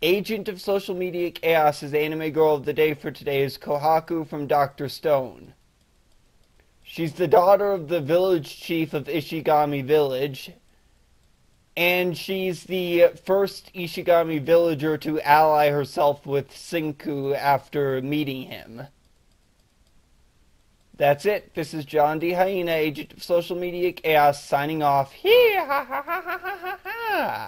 Agent of Social Media Chaos's anime girl of the day for today is Kohaku from Dr. Stone. She's the daughter of the village chief of Ishigami Village, and she's the first Ishigami villager to ally herself with Senku after meeting him. That's it. This is John D. Hyena, agent of social media chaos, signing off. Hee ha ha ha ha ha ha.